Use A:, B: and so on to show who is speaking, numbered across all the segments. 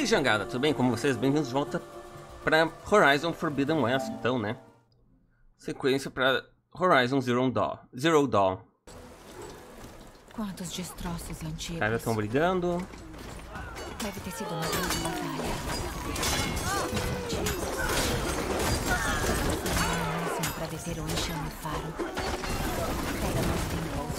A: aí, jangada, tudo bem com vocês? Bem-vindos de volta para Horizon Forbidden West, então, né? Sequência para Horizon Zero Dawn. Zero Dawn.
B: Quantos destroços antigos.
A: Estão brigando.
B: Deve ter sido uma grande batalha. Máximo para descer o enxame faro. Pega mais tempo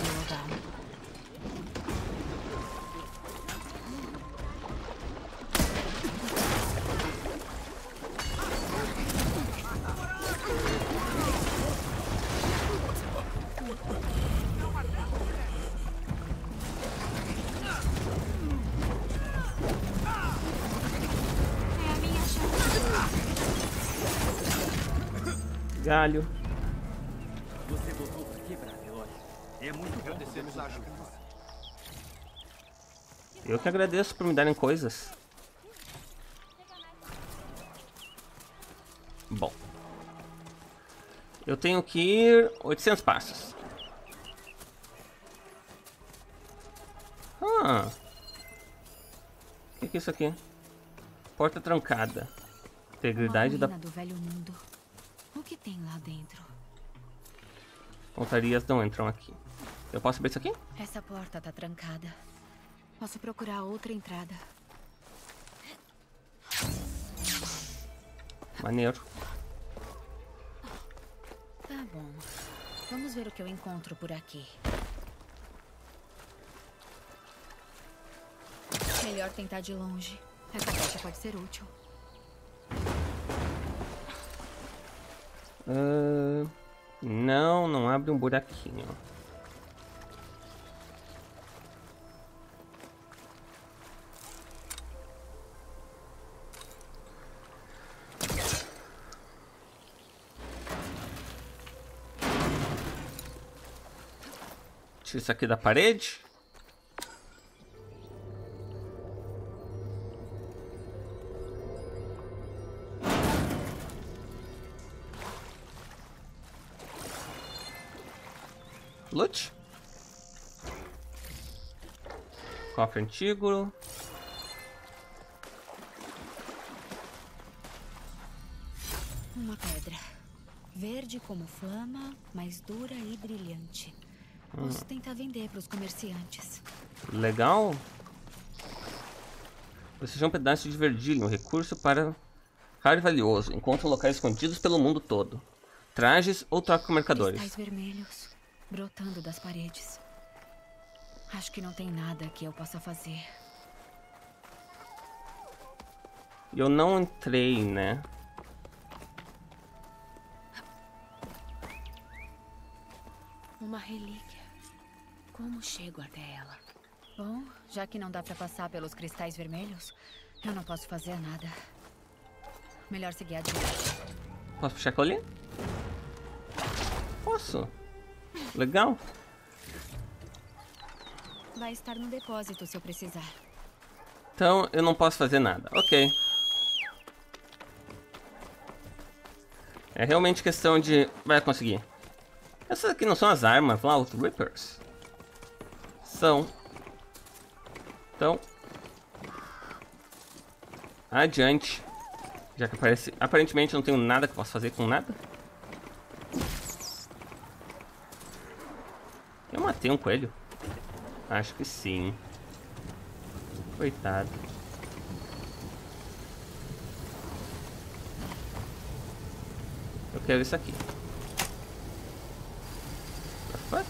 A: Galho.
C: Você Aloy. É muito bom podermos ajudar.
A: Eu que agradeço por me darem coisas. Bom. Eu tenho que ir 800 passos. Ah. O que, que é isso aqui? Porta trancada. Integridade da
B: do velho mundo. O que tem lá dentro?
A: pontarias não entram aqui. Eu posso abrir isso aqui?
B: Essa porta tá trancada. Posso procurar outra entrada.
A: Maneiro.
B: Tá bom. Vamos ver o que eu encontro por aqui. Melhor tentar de longe. Essa caixa pode ser útil.
A: Ah, não, não abre um buraquinho. Tira isso aqui da parede. Antigo.
B: Uma pedra. Verde como flama, mas dura e brilhante. Posso tentar vender para os comerciantes.
A: Legal. Você é um pedaço de verdilho, um recurso para raro e valioso. Encontra locais escondidos pelo mundo todo. Trajes ou troca com mercadores.
B: Cristais vermelhos brotando das paredes. Acho que não tem nada que eu possa fazer.
A: Eu não entrei, né?
B: Uma relíquia. Como chego até ela? Bom, já que não dá pra passar pelos cristais vermelhos, eu não posso fazer nada. Melhor seguir adiante.
A: Posso puxar aquilo ali? Posso. Legal.
B: Vai estar no depósito se eu precisar.
A: Então eu não posso fazer nada. Ok. É realmente questão de... Vai conseguir. Essas aqui não são as armas, Vault Rippers. São. Então. Adiante. Já que aparece... Aparentemente eu não tenho nada que possa fazer com nada. Eu matei um coelho? Acho que sim. Coitado. Eu quero isso aqui. Fuck?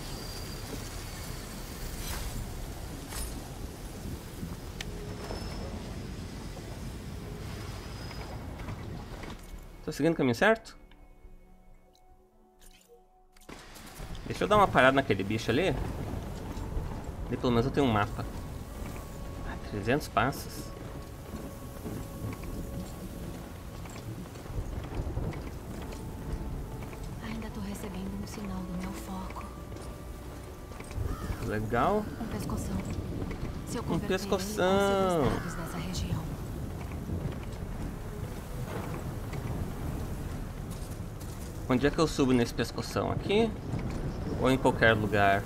A: Tô seguindo o caminho certo? Deixa eu dar uma parada naquele bicho ali. Ali pelo menos eu tenho um mapa. Ah, 300 passos.
B: Ainda tô recebendo um sinal do meu foco.
A: Legal.
B: Um pescoção. Se eu ele,
A: pescoção.
B: dessa região.
A: Onde é que eu subo nesse pescoção? Aqui? Ou em qualquer lugar?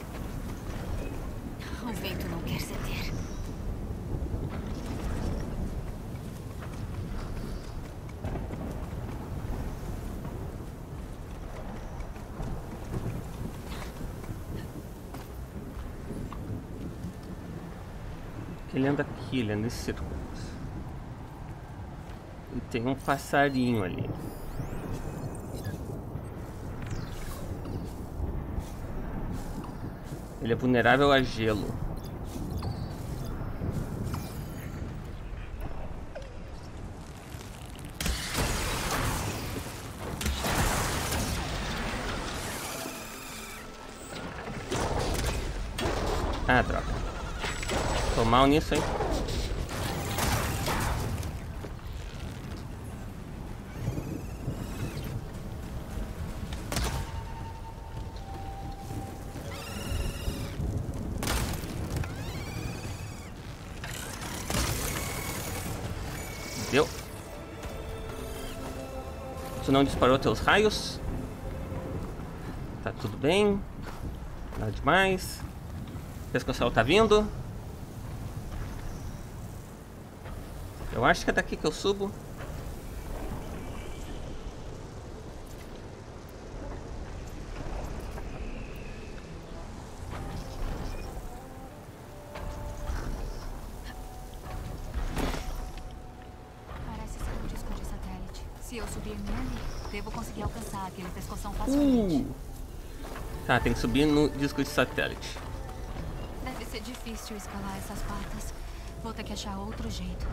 B: O vento não quer ceder.
A: Ele anda aqui, ele anda em círculos. E tem um passarinho ali. Ele é vulnerável a gelo. Mal nisso, hein? Deu. Tu não disparou teus raios? Tá tudo bem. Nada demais. Pescoçal tá vindo. Eu acho que é daqui que eu subo.
B: Parece ser um disco de satélite. Se eu subir nele, devo conseguir alcançar aquele pescoção facilmente.
A: Uh. Tá, tem que subir no disco de satélite.
B: Deve ser difícil escalar essas patas. Vou ter que achar outro jeito.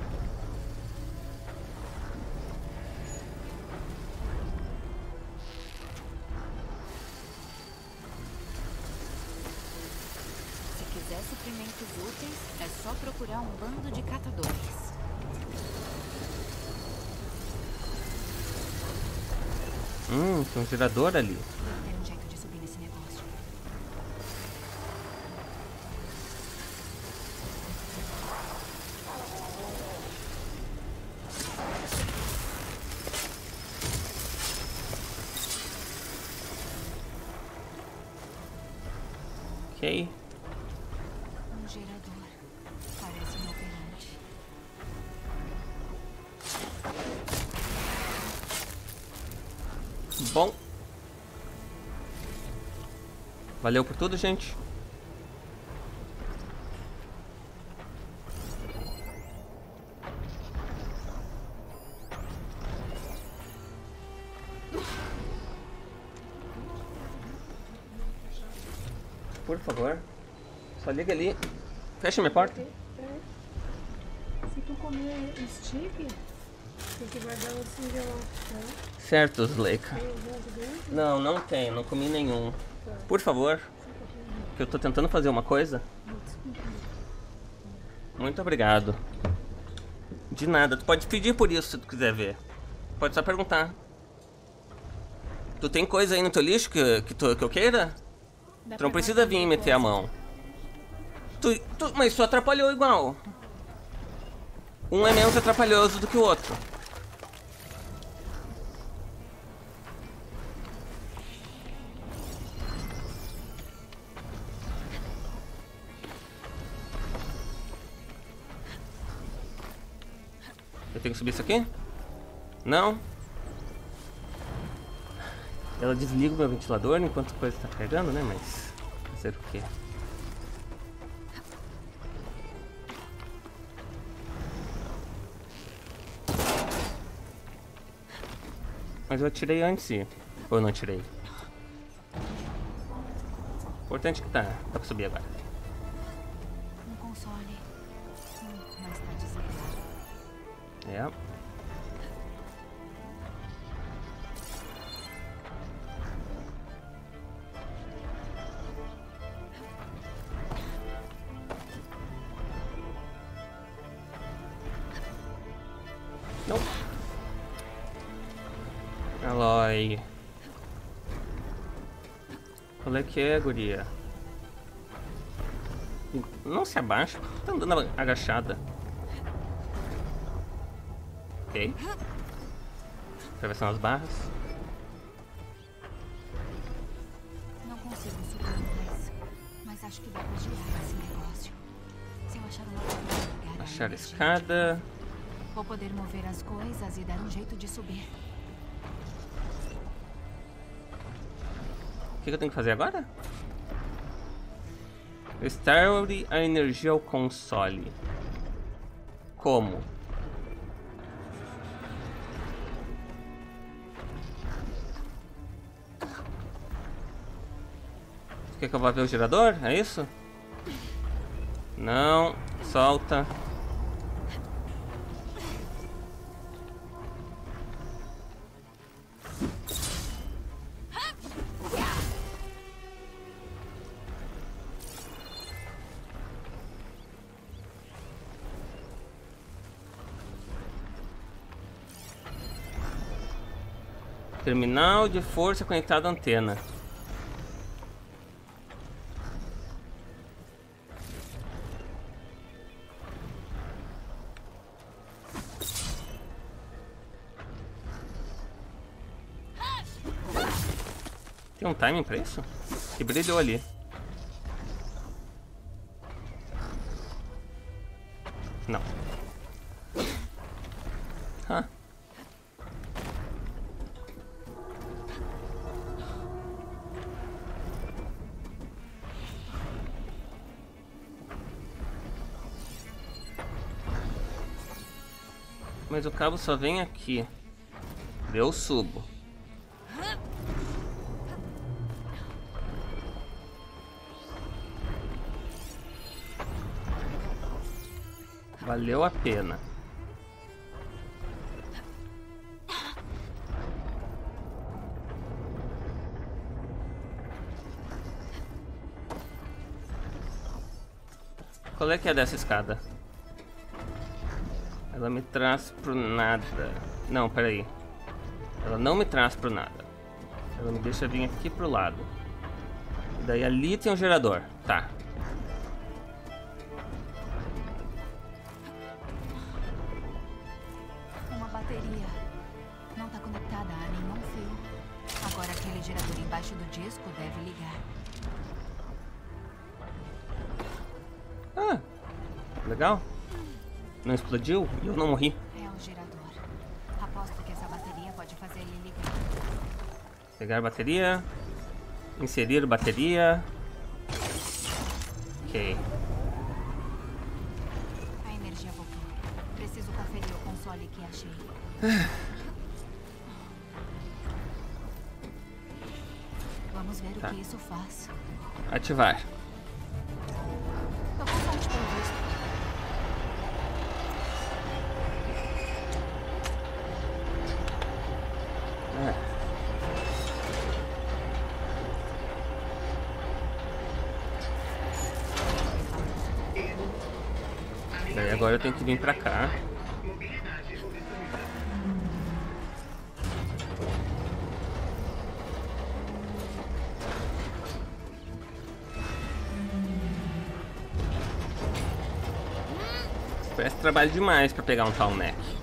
A: Gerador ali. Valeu por tudo, gente. Por favor. Só liga ali. Fecha minha porta.
D: Se tu comer stick, tem que guardar assim gelado, tá?
A: Certo,
D: dentro?
A: Não, não tem, não comi nenhum. Por favor. Que eu tô tentando fazer uma coisa. Muito obrigado. De nada, tu pode pedir por isso se tu quiser ver. Pode só perguntar. Tu tem coisa aí no teu lixo que, que, tu, que eu queira?
D: Dá
A: Tu não precisa vir
D: uma
A: meter a
D: coisa.
A: mão. Tu, tu, mas tu atrapalhou igual. Um é menos atrapalhoso do que o outro. Que subir isso aqui? Não? Ela desliga o meu ventilador enquanto a coisa está carregando, né? Mas fazer o quê? Mas eu atirei antes, ou não atirei? Importante que tá, dá pra subir agora. É. Não. Aloy. Qual é que é, guria? Não se abaixa, tá andando agachada. Ok. Atravessando as barras.
B: Não consigo subir mais. Mas acho que dá pra girar esse negócio. Se eu achar um outro lugar.
A: Achar a escada.
B: Vou poder mover as coisas e dar um jeito de subir.
A: O que, que eu tenho que fazer agora? Restaure a energia ao console. Como? Quer que eu vá ver o gerador? É isso? Não. Solta. Terminal de força conectado à antena. Timing pra isso? Que brilhou ali. Não. Ah. Mas o cabo só vem aqui. Eu subo. Valeu a pena. Qual é que é dessa escada? Ela me traz pro nada. Não, peraí. Ela não me traz pro nada. Ela me deixa vir aqui pro lado. E daí ali tem um gerador. Tá. Explodiu e eu não morri.
B: É o gerador. Aposto que essa bateria pode fazer ele ligar.
A: Pegar bateria. Inserir bateria. Ok.
B: A energia voltou. Preciso conferir o console que achei. Vamos ver
A: Tá.
B: o que isso faz.
A: Ativar.
B: Tô com sorte pelo visto.
A: É. Daí agora eu tenho que vir pra cá. Parece trabalho demais pra pegar um tal neck.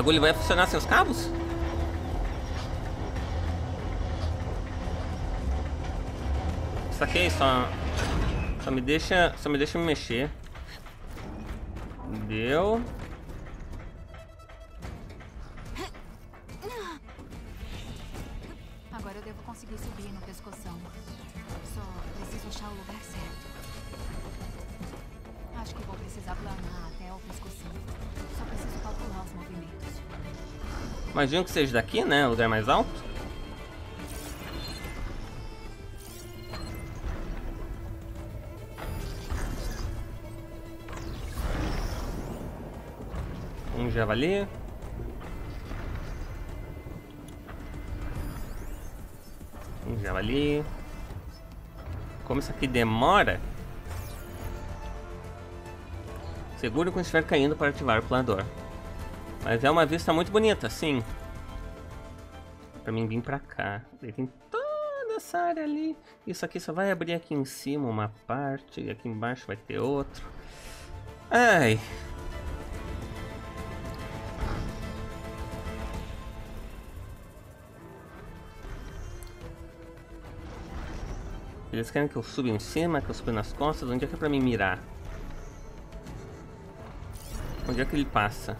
A: Bagulho vai funcionar sem os cabos? Saquei, só. Só me deixa. Só me deixa me mexer. Deu.
B: Agora eu devo conseguir subir no pescoção. Só preciso achar o lugar certo. Acho que vou precisar planar até o pescoção. Só preciso calcular os movimentos.
A: Imagino que seja daqui, né? O lugar mais alto. Um javali. Um javali. Como isso aqui demora. Segure quando estiver caindo para ativar o planador. Mas é uma vista muito bonita, sim. Pra mim vir pra cá. Daí tem toda essa área ali. Isso aqui só vai abrir aqui em cima uma parte. E aqui embaixo vai ter outro. Ai. Eles querem que eu suba em cima, que eu suba nas costas? Onde é que é pra mim mirar? Onde é que ele passa?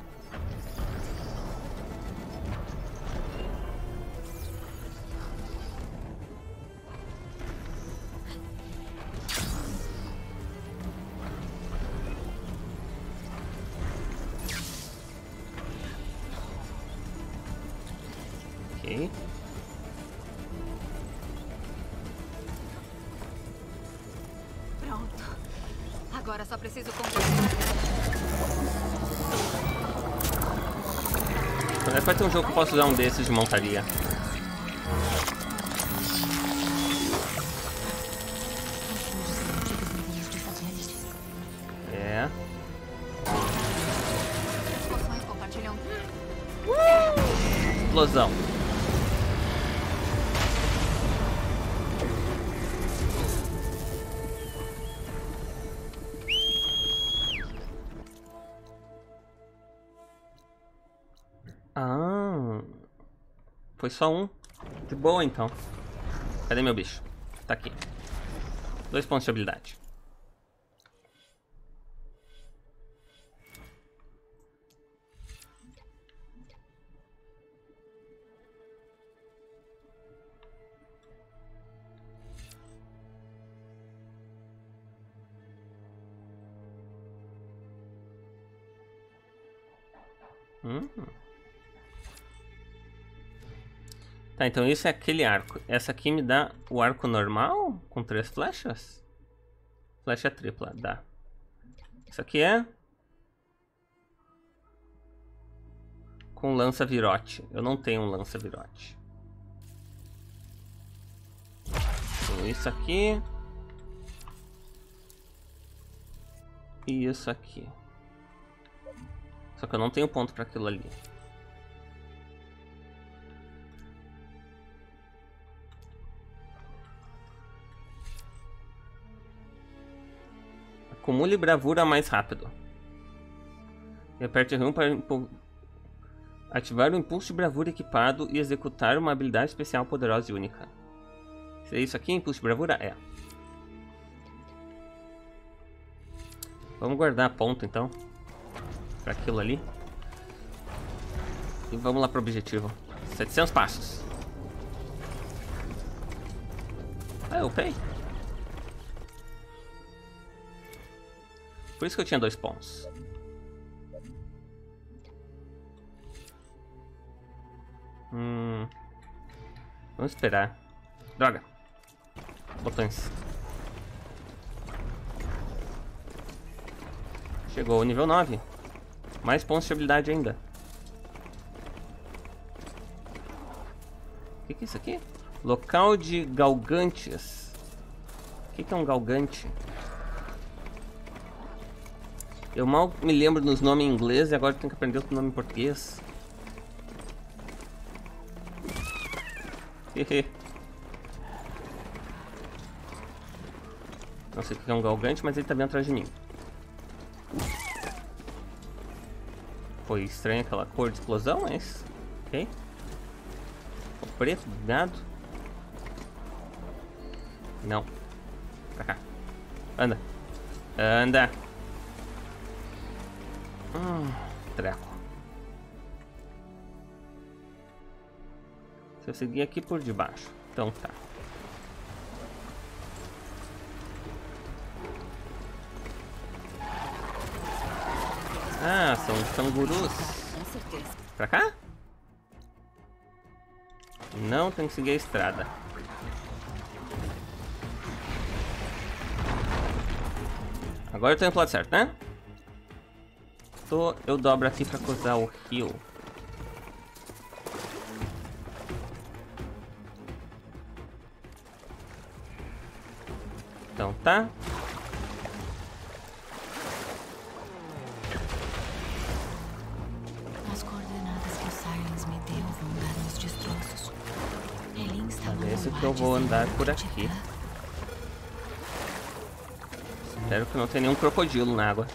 B: Pronto. Agora só preciso completar.
A: É que vai ter um jogo que eu posso usar um desses de montaria? É. Explosão. Só um. De boa então. Cadê meu bicho? Tá aqui. Dois pontos de habilidade. Hum. Tá, então isso é aquele arco. Essa aqui me dá o arco normal com três flechas? Flecha tripla, dá. Isso aqui é com lança virote. Eu não tenho um lança virote. Tenho isso aqui. E isso aqui. Só que eu não tenho ponto para aquilo ali. Acumule bravura mais rápido. E aperte R1 para ativar o impulso de bravura equipado e executar uma habilidade especial poderosa e única. Se é isso aqui, impulso de bravura? É. Vamos guardar ponto então. Pra aquilo ali. E vamos lá pro objetivo. 700 passos. Ah, eu upei. Por isso que eu tinha dois pontos. Hum. Vamos esperar. Droga. Botões. Chegou o nível 9. Mais pontos de habilidade ainda. O que, que é isso aqui? Local de galgantes. O que, que é um galgante? Eu mal me lembro dos nomes em inglês e agora tenho que aprender o nome em português. Não sei o que é um galgante, mas ele tá bem atrás de mim. Foi estranha aquela cor de explosão, mas... Ok. O preto, gado. Não. Pra cá. Anda. Anda. Hum, treco. Se eu seguir aqui por debaixo. Então tá. Ah, são.
B: Com certeza.
A: Pra cá? Não, tem que seguir a estrada. Agora eu tô indo pro lado certo, né? Eu dobro aqui pra cruzar o rio. Então tá.
B: As coordenadas que o Silence me deu vão dar nos destroços. No
A: Parece que eu vou andar por aqui. Espero que não tenha nenhum crocodilo na água.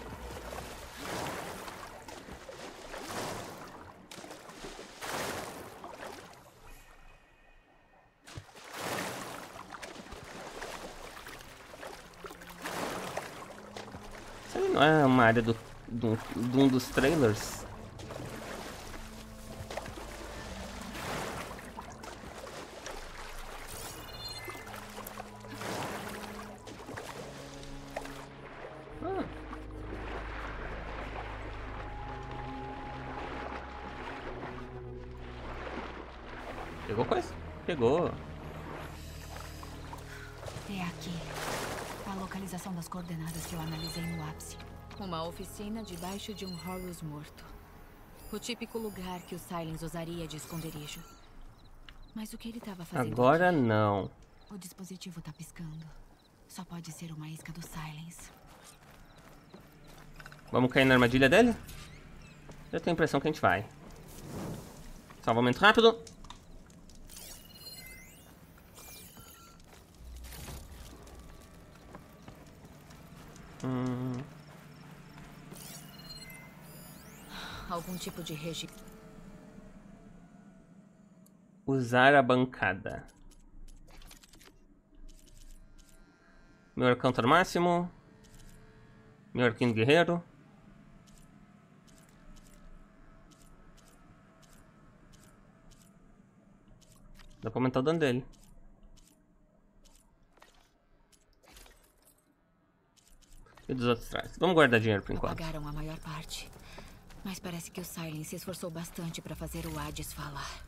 A: não é uma área do, do, de um dos trailers? Ah. Pegou coisa? Pegou.
B: É aqui. A localização das coordenadas que eu analisei no ápice. Uma oficina debaixo de um Horus morto. O típico lugar que o Silence usaria de esconderijo. Mas o que ele estava fazendo
A: Agora
B: aqui?
A: não.
B: O dispositivo tá piscando. Só pode ser uma isca do Silence.
A: Vamos cair na armadilha dele? Eu tenho a impressão que a gente vai. Salvamento rápido.
B: Algum tipo de regi...
A: usar a bancada. Meu arcão tá no máximo. Meu arquinho guerreiro. Dá pra aumentar o dano dele. E dos outros trás. Vamos guardar dinheiro por enquanto.
B: Apagaram a maior parte. Mas parece que o Silence se esforçou bastante para fazer o Hades falar.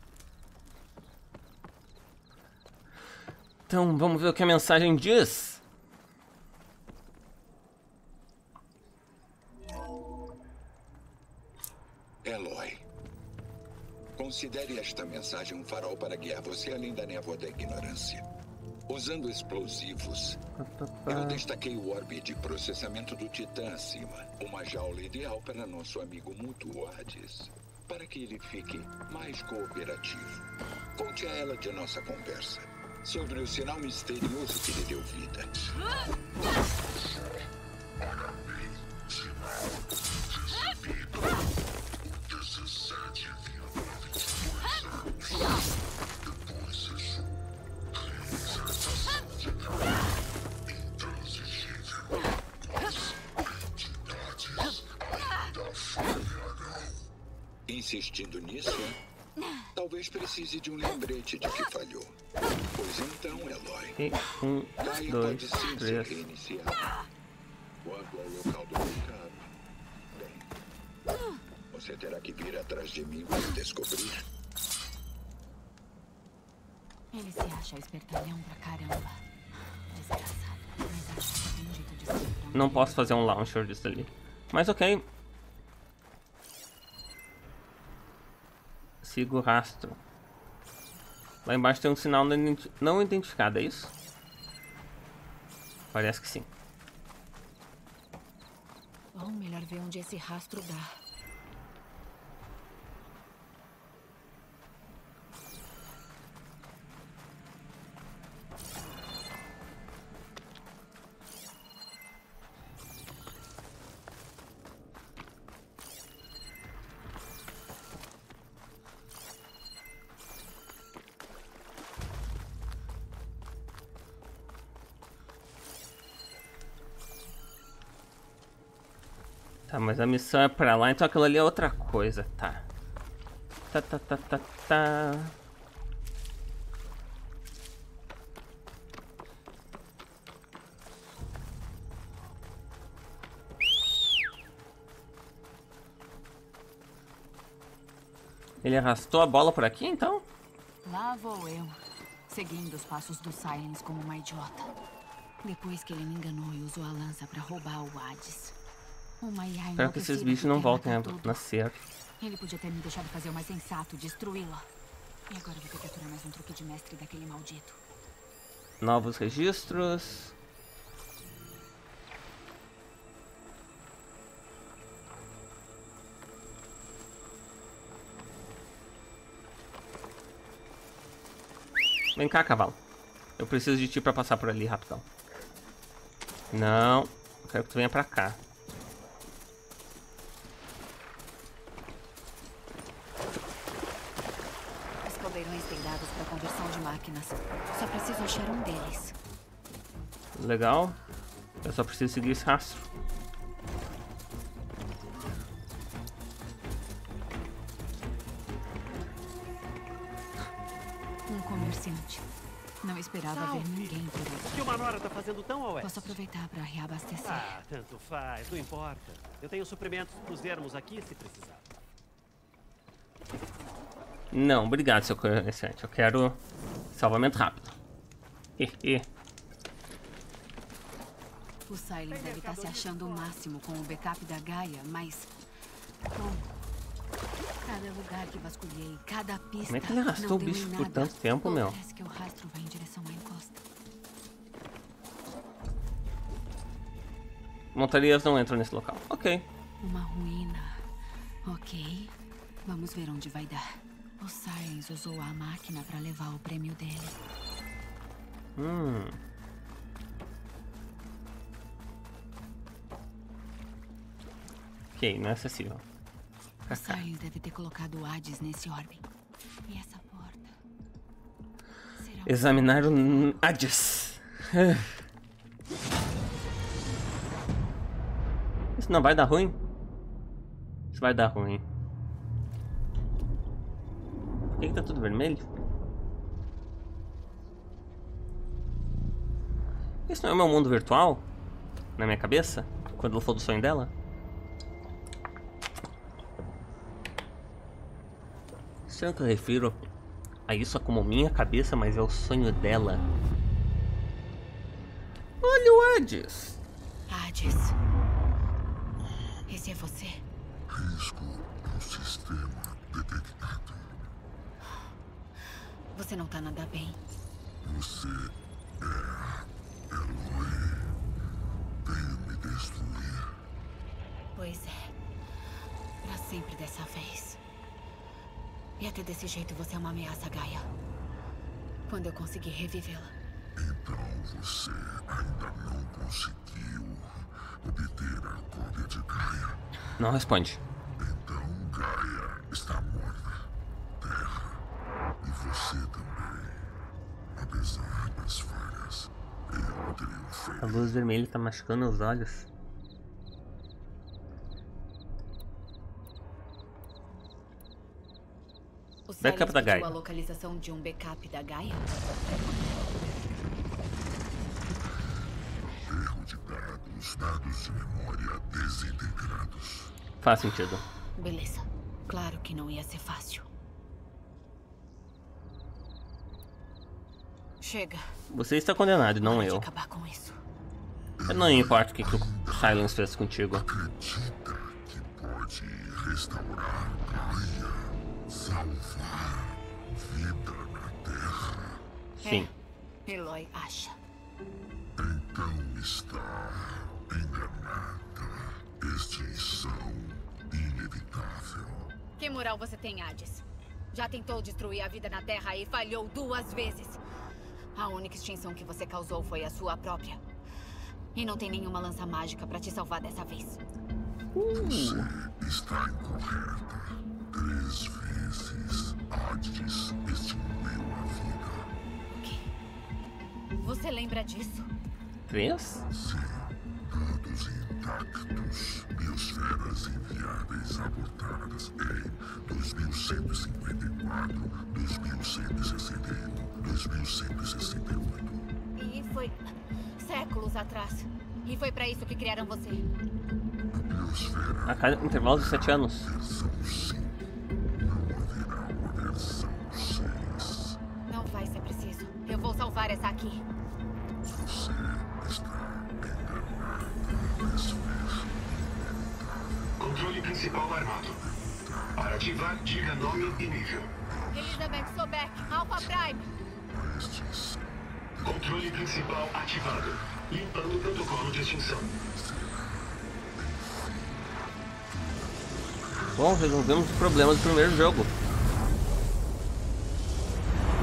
A: Então vamos ver o que a mensagem diz.
E: Eloy. Considere esta mensagem um farol para guiar você além da névoa da ignorância. Usando explosivos, eu destaquei o orbe de processamento do Titã acima. Uma jaula ideal para nosso amigo mútuo Hades. Para que ele fique mais cooperativo. Conte a ela de nossa conversa. Sobre o sinal misterioso que lhe deu vida. Precise de um lembrete de que falhou. Pois então, Eloy,
A: E um, dois,
E: pode sim ser
A: três.
E: Quanto ao local do pecado, bem, você terá que vir atrás de mim para descobrir.
B: Ele se acha espertalhão pra caramba. Desgraçado. Mas acho que tem um jeito de onde
A: Não posso fazer um launcher disso ali. Mas ok. Siga o rastro. Lá embaixo tem um sinal não identi- não identificado, é isso? Parece que sim.
B: Bom, melhor ver onde esse rastro dá.
A: A missão é pra lá, então aquilo ali é outra coisa, tá. Tá, tá, tá, tá, tá. Ele arrastou a bola por aqui, então?
B: Lá vou eu, seguindo os passos do Silence como uma idiota. Depois que ele me enganou e usou a lança pra roubar o Hades. IA
A: Espero que esses bichos não voltem a
B: tudo.
A: nascer.
B: Ele podia ter me deixado fazer o mais sensato, destruí-la. E agora vou ter que aturar mais um truque de mestre daquele maldito.
A: Novos registros. Vem cá, cavalo. Eu preciso de ti pra passar por ali rapidão. Não. Eu quero que tu venha pra cá.
B: máquinas. Só preciso achar um deles.
A: Legal. Eu só preciso seguir esse rastro. Um comerciante.
B: Não esperava Salve. ver ninguém por aqui.
C: O que o Manora tá fazendo tão ao oeste?
B: Posso aproveitar para reabastecer.
C: Ah, tanto faz, não importa. Eu tenho suprimentos dos ermos aqui se precisar.
A: Não, obrigado, seu comerciante. Eu quero salvamento rápido. Ih.
B: O Silence deve estar se achando o máximo com o backup da Gaia, mas. Bom. Cada lugar que vasculhei, cada pista.
A: Como é que ele arrastou o bicho por tanto tempo, meu?
B: Parece que o rastro vai em direção à encosta.
A: Montarias não entram nesse local. Ok.
B: Uma ruína. Ok. Vamos ver onde vai dar. O Silence usou a máquina para levar o prêmio dele.
A: Hum. Ok, não é acessível.
B: O. Silence deve ter colocado o Hades nesse orbe. E essa porta. Será
A: Examinar o Hades. Isso não vai dar ruim? Isso vai dar ruim. Por que, que tá tudo vermelho? Isso não é o meu mundo virtual? Na minha cabeça? Quando ela falou do sonho dela? Será que eu refiro a isso como minha cabeça, mas é o sonho dela? Olha o Hades!
B: Hades. Esse é você?
F: Risco no sistema detectado.
B: Você não tá nada bem.
F: Você é Eloy. Veio me destruir.
B: Pois é. Pra sempre dessa vez. E até desse jeito você é uma ameaça, Gaia. Quando eu conseguir revivê-la.
F: Então você ainda não conseguiu obter a cópia de Gaia.
A: Não responde.
F: Então Gaia está morta. Você também. Apesar das falhas, eu
A: A
F: triunfei.
A: luz vermelha tá machucando os olhos.
B: O
A: Backup da Gaia.
B: a localização de um backup da Gaia?
F: Erro de dados, dados de memória desintegrados.
A: Faz sentido.
B: Beleza. Claro que não ia ser fácil. Chega.
A: Você está condenado, não eu.
B: acabar com isso.
A: Eu não importa o que, que o Silence fez contigo.
F: Acredita que pode restaurar Gaia, salvar vida na Terra.
A: Sim.
B: É, Eloy acha.
F: Então está enganada. Extinção inevitável.
B: Que moral você tem, Hades? Já tentou destruir a vida na Terra e falhou duas vezes. A única extinção que você causou foi a sua própria. E não tem nenhuma lança mágica pra te salvar dessa vez.
F: Você está incorreta. Três vezes Hades extinguiu a vida.
B: O quê? Você lembra disso?
A: Três?
F: Sim, dados intactos. Biosferas inviáveis abortadas em 2154, 2161, 2168.
B: E foi séculos atrás. E foi pra isso que criaram você.
F: A biosfera
A: A cada intervalo de sete anos.
F: versão 5. Não haverá uma versão 6.
B: Não vai ser preciso. Eu vou salvar essa aqui.
F: Você está enganada. Desver
G: Controle principal armado. Para ativar, diga nome e nível.
B: Elizabeth Sobek, Alpha Prime.
G: Controle principal ativado. Limpando o protocolo de extinção.
A: Bom, resolvemos o problema do primeiro jogo.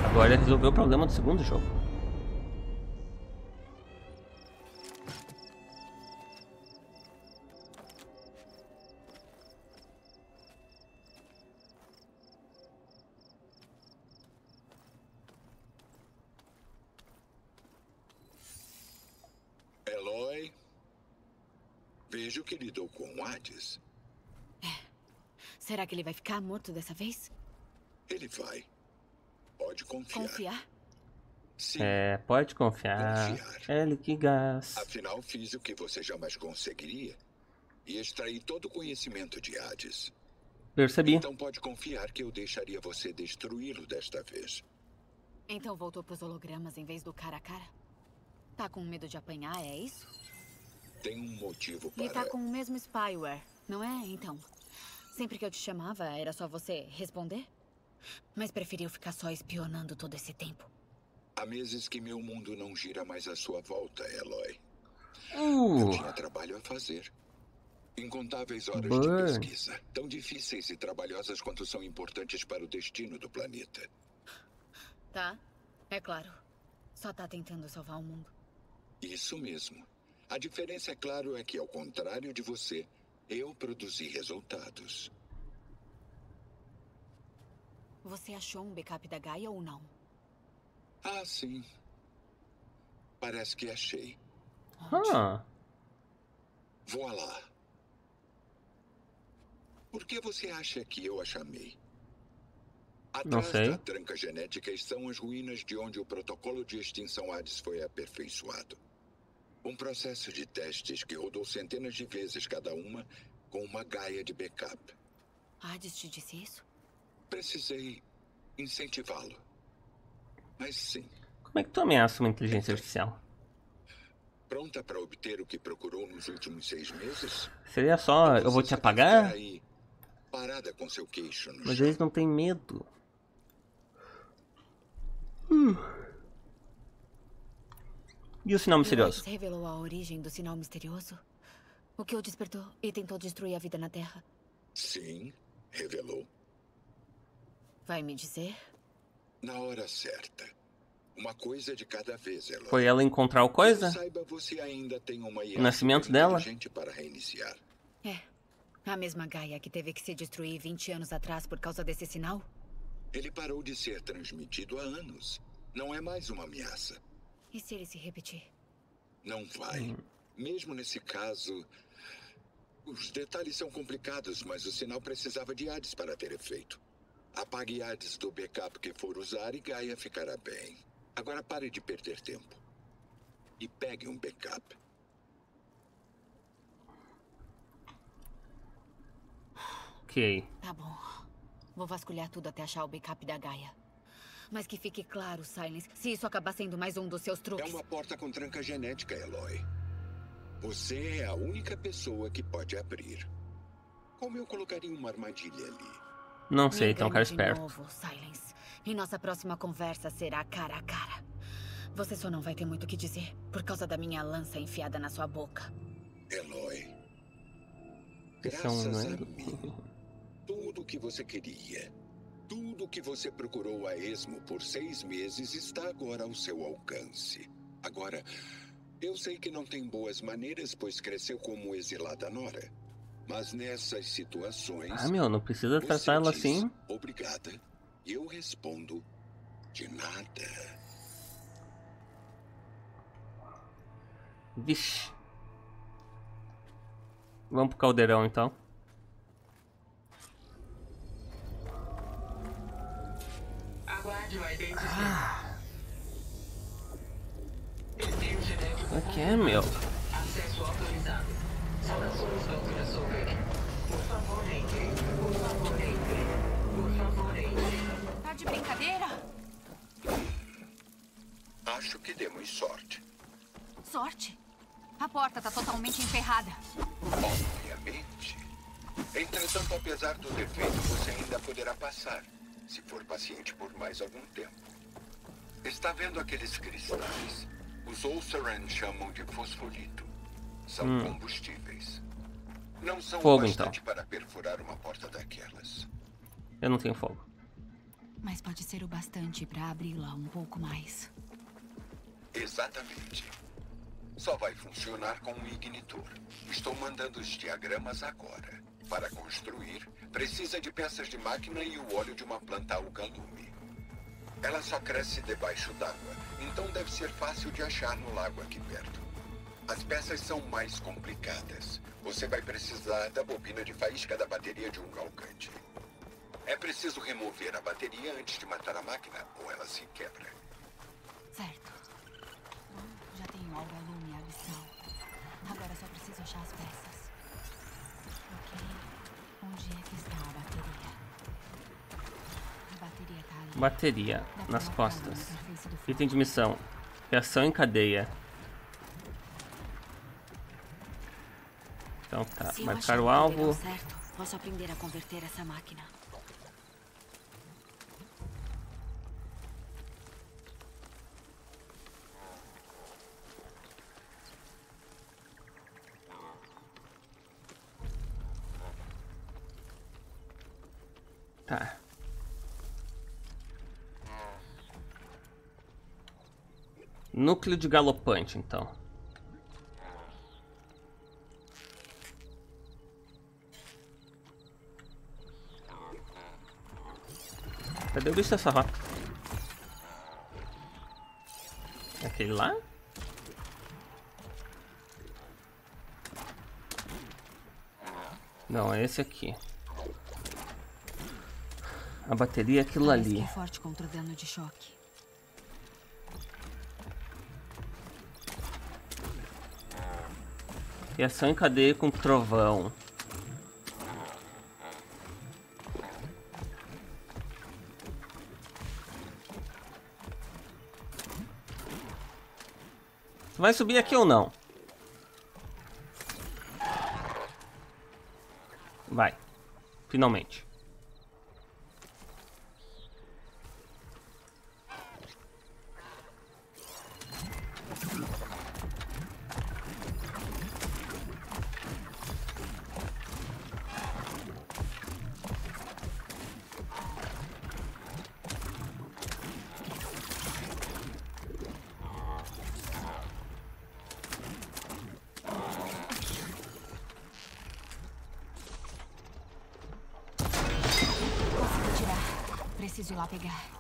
A: Agora é resolver o problema do segundo jogo.
E: O Hades.
B: Será que ele vai ficar morto dessa vez?
E: Ele vai. Pode confiar.
B: Confiar?
E: Sim,
A: É, pode confiar. Ele que gás.
E: afinal fiz o que você jamais conseguiria. E extraí todo o conhecimento de Hades.
A: Percebi.
E: Então pode confiar que eu deixaria você destruí-lo desta vez.
B: Então voltou pros hologramas em vez do cara a cara? Tá com medo de apanhar, é isso?
E: Tem um motivo
B: E
E: para...
B: tá com o mesmo spyware, não é? Então. Sempre que eu te chamava, era só você responder? Mas preferiu ficar só espionando todo esse tempo.
E: Há meses que meu mundo não gira mais à sua volta, Eloy. Eu
A: Uh,
E: tinha trabalho a fazer. Incontáveis horas de pesquisa, tão difíceis e trabalhosas quanto são importantes para o destino do planeta.
B: Tá? É claro. Só tá tentando salvar o mundo.
E: Isso mesmo. A diferença, é claro, é que, ao contrário de você, eu produzi resultados.
B: Você achou um backup da Gaia ou não?
E: Ah, sim. Parece que achei.
A: ah,
E: Voa lá. Por que você acha que eu a chamei?
A: Não
E: Atrás
A: sei.
E: da tranca genética estão as ruínas de onde o protocolo de extinção Hades foi aperfeiçoado. Um processo de testes que rodou centenas de vezes cada uma com uma gaia de backup.
B: Hades te disse isso?
E: Precisei incentivá-lo. Mas sim,
A: como é que tu ameaça uma inteligência artificial?
E: pronta para obter o que procurou nos últimos seis meses?
A: Seria só, eu vou te apagar?
E: aí, parada com seu queixo no
A: Mas
E: chão.
A: eles não têm medo. Hum. E o sinal misterioso?
B: Lois revelou a origem do sinal misterioso? O que o despertou e tentou destruir a vida na Terra?
E: Sim, revelou.
B: Vai me dizer?
E: Na hora certa. Uma coisa de cada vez, Eloy.
A: Foi ela encontrar o coisa?
E: Saiba, você ainda tem uma
A: O nascimento dela?
E: inteligente para reiniciar.
B: É. A mesma Gaia que teve que se destruir 20 anos atrás por causa desse sinal?
E: Ele parou de ser transmitido há anos. Não é mais uma ameaça.
B: E se ele se repetir?
E: Não vai. Mesmo nesse caso, os detalhes são complicados, mas o sinal precisava de Hades para ter efeito. Apague Hades do backup que for usar e Gaia ficará bem. Agora pare de perder tempo. E pegue um backup.
A: Ok.
B: Tá bom. Vou vasculhar tudo até achar o backup da Gaia. Mas que fique claro, Silence, se isso acabar sendo mais um dos seus
E: É
B: truques.
E: uma porta com tranca genética, Eloy. Você é a única pessoa que pode abrir. Como eu colocaria uma armadilha ali?
A: Não sei, cara
B: engane de
A: esperto.
B: Novo, Silence. E nossa próxima conversa será cara a cara. Você só não vai ter muito o que dizer por causa da minha lança enfiada na sua boca.
E: Eloy.
A: É um
E: Graças a
A: noendo.
E: mim, tudo o que você queria, tudo o que você procurou a esmo por seis meses está agora ao seu alcance. Agora, eu sei que não tem boas maneiras, pois cresceu como exilada Nora. Mas nessas situações.
A: Ah, meu, não precisa tratar ela
E: diz,
A: assim.
E: Obrigada. E eu respondo: de nada.
A: Vixe. Vamos pro caldeirão então.
H: Aguarde a identificação. Perfil genético
A: O que é, meu?
H: Acesso autorizado. Saudações, doutora Solveig. Por favor, entre. Por favor, entre. Por favor, entre.
B: Tá de brincadeira?
E: Acho que demos sorte.
B: Sorte. A porta tá totalmente emperrada.
E: Obviamente. Entretanto, apesar do defeito, você ainda poderá passar, se for paciente por mais algum tempo. Está vendo aqueles cristais? Os Ulceran chamam de fosfolito. São combustíveis. Não são
A: Fogo,
E: o bastante
A: então.
E: para perfurar uma porta daquelas.
A: Eu não tenho fogo.
B: Mas pode ser o bastante pra abri-la um pouco mais.
E: Exatamente. Só vai funcionar com um ignitor. Estou mandando os diagramas agora. Para construir, precisa de peças de máquina e o óleo de uma planta algalume. Ela só cresce debaixo d'água, então deve ser fácil de achar no lago aqui perto. As peças são mais complicadas. Você vai precisar da bobina de faísca da bateria de um galgante. É preciso remover a bateria antes de matar a máquina, ou ela se quebra.
B: Certo. Bom, já tenho algo a lume e a. Agora só preciso achar as peças. Onde é que está a bateria? A bateria tá ali.
A: Bateria nas costas. Item de missão. Reação em cadeia. Então tá, marcar o
B: material
A: alvo.
B: certo, posso aprender a converter essa máquina.
A: Tá. Núcleo de galopante, então. Cadê o bicho dessa rota? É Aquele lá? Não, é esse aqui. A bateria é aquilo
B: Parece
A: ali.
B: que é forte contra dano de choque.
A: Reação em cadeia com trovão. Vai subir aqui ou não? Vai. Finalmente.
B: Lá pegar.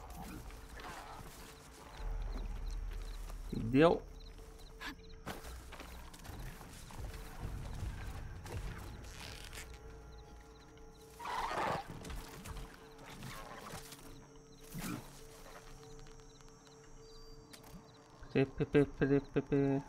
A: Deu. Pe- pe-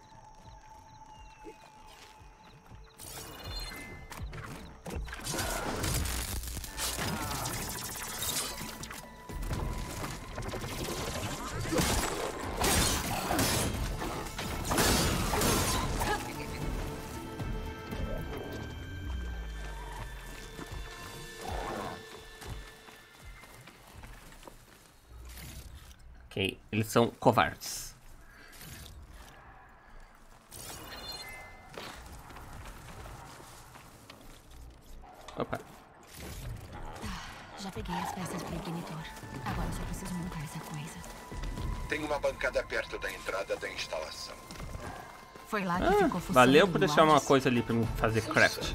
A: covardes. Opa,
B: Já peguei as peças pro ignitor. Agora só preciso montar essa coisa.
E: Tem uma bancada perto da entrada da instalação.
B: Foi lá que
A: ah,
B: ficou
A: valeu por deixar uma coisa ali pra mim fazer craft.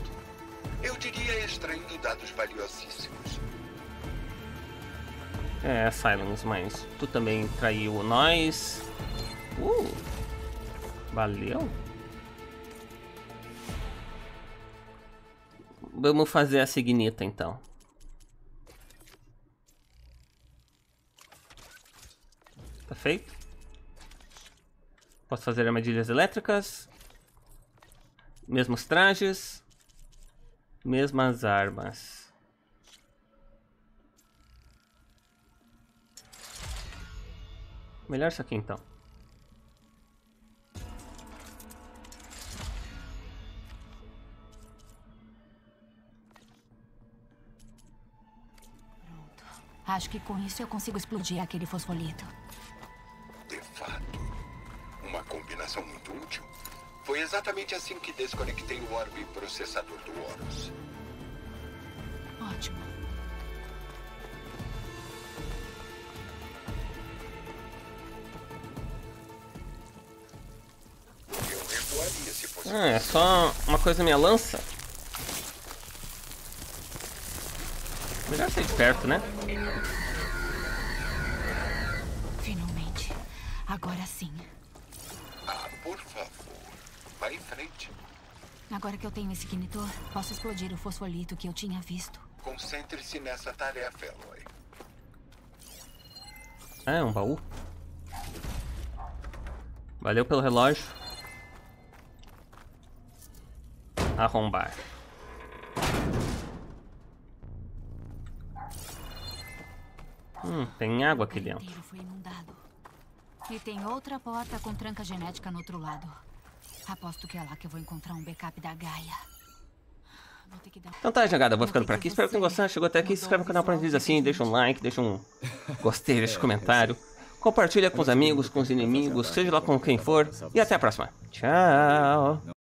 E: Eu diria extraindo dados valiosíssimos.
A: É, Silence, mas tu também traiu nós. Uh, valeu. Vamos fazer a signita então. Tá feito? Posso fazer armadilhas elétricas. Mesmos trajes. Mesmas armas. Melhor isso aqui então.
B: Acho que com isso eu consigo explodir aquele fosfolito.
E: De fato, uma combinação muito útil. Foi exatamente assim que desconectei o orbe processador do Horus.
B: Ótimo.
A: Ah, é só uma coisa minha lança. Melhor ser de perto, né?
B: Finalmente. Agora sim.
E: Ah, por favor. Vá em frente.
B: Agora que eu tenho esse ignitor, posso explodir o fosfolito que eu tinha visto.
E: Concentre-se nessa tarefa, Eloy.
A: Ah, é um baú. Valeu pelo relógio. Arrombar. Hum, tem água aqui dentro.
B: foi inundado. E tem outra porta com tranca genética no outro lado. Aposto que é lá que eu vou encontrar um backup da Gaia. Vou ter que dar...
A: Então tá, jogada, vou ficando por aqui. Espero que tenham gostado. Chegou até aqui, se inscreve no canal pra vídeos assim, deixa um like, deixa um gostei, deixa um comentário. Compartilha com os amigos, com os inimigos, seja lá com quem for. E até a próxima. Tchau.